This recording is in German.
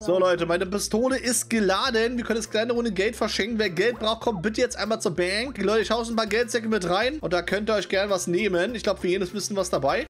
So Leute, meine Pistole ist geladen. Wir können jetzt kleine Runde Geld verschenken. Wer Geld braucht, kommt bitte jetzt einmal zur Bank. Leute, ich hause ein paar Geldsäcke mit rein und da könnt ihr euch gerne was nehmen. Ich glaube, für jedes bisschen was dabei.